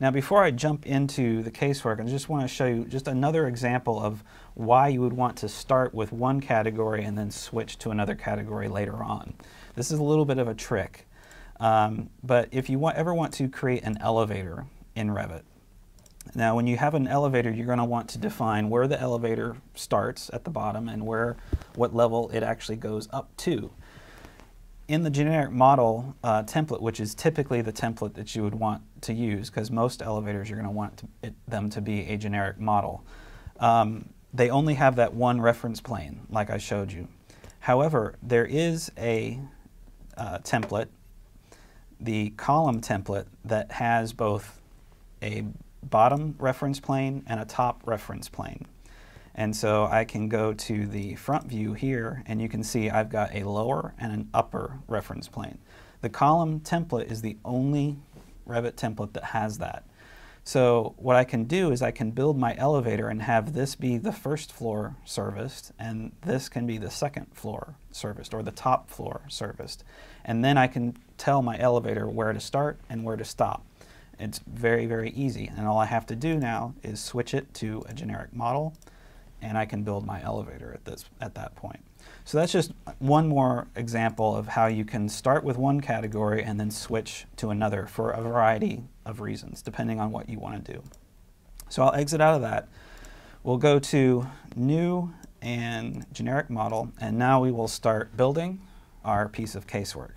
Now before I jump into the casework, I just want to show you just another example of why you would want to start with one category and then switch to another category later on. This is a little bit of a trick, um, but if you want, ever want to create an elevator in Revit, now when you have an elevator, you're going to want to define where the elevator starts at the bottom and where, what level it actually goes up to in the generic model uh, template, which is typically the template that you would want to use, because most elevators you're going to want them to be a generic model, um, they only have that one reference plane, like I showed you. However, there is a uh, template, the column template, that has both a bottom reference plane and a top reference plane. And so I can go to the front view here and you can see I've got a lower and an upper reference plane. The column template is the only Revit template that has that. So what I can do is I can build my elevator and have this be the first floor serviced and this can be the second floor serviced or the top floor serviced. And then I can tell my elevator where to start and where to stop. It's very, very easy. And all I have to do now is switch it to a generic model and I can build my elevator at, this, at that point. So that's just one more example of how you can start with one category and then switch to another for a variety of reasons, depending on what you want to do. So I'll exit out of that. We'll go to New and Generic Model, and now we will start building our piece of casework.